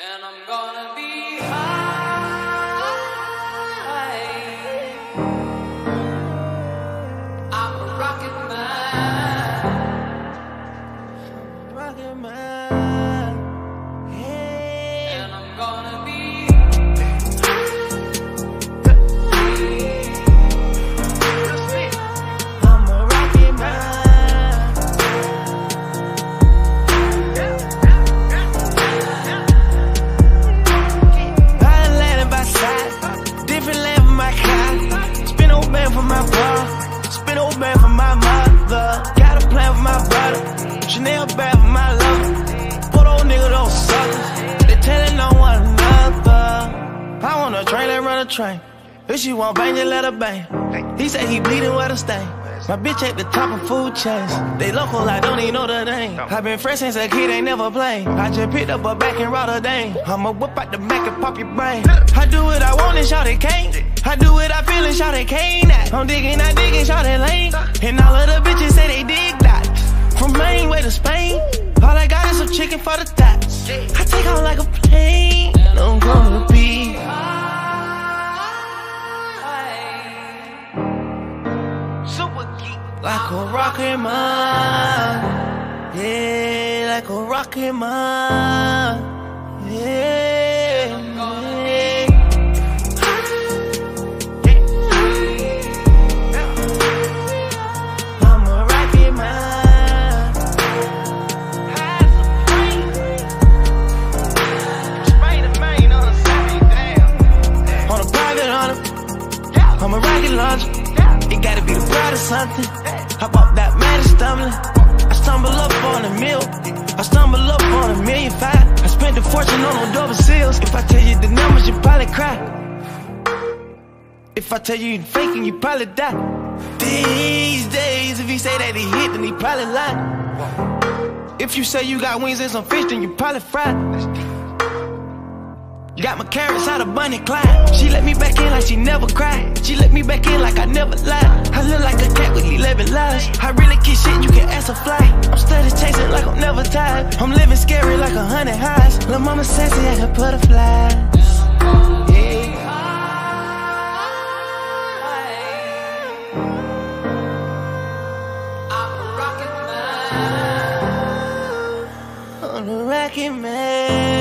And I'm gonna be high. I'm a rocket man. Rocket man. Hey. And I'm gonna be a train that run a train. If she want bang, just let her bang. He said he bleeding where to stay. My bitch at the top of food chains. They local, I don't even know the name. i been fresh since a kid, ain't never played. I just picked up a back in Rotterdam. I'ma whip out the back and pop your brain. I do what I want and shout it can't. I do what I feel and shout it can't. I'm digging, I digging, shout it lane. And all of the bitches say they dig that. From Maine way to Spain. All I got is some chicken for the tots. I take off like a plane. I'm gonna Like a rocket man. Yeah, like a rocket man. Yeah. I'm a rocket launcher. It gotta be the pride of something. Hop up that man stumbling. I stumble up on a meal. I stumble up on a million five. I spent a fortune on no double seals. If I tell you the numbers, you probably cry. If I tell you you're faking, you probably die. These days, if he say that he hit, then he probably lie. If you say you got wings and some fish, then you probably fry. You got my carrots out of Bunny Clyde. She let me back in like she never cried. She let me back in like I never lied. I look like a cat 11 lives. I really kiss shit, you can ask a fly. I'm steady chasing like I'm never tired. I'm living scary like a hundred highs. Lil' mama sassy, I can. I'm a rocket man. I'm a rocket man.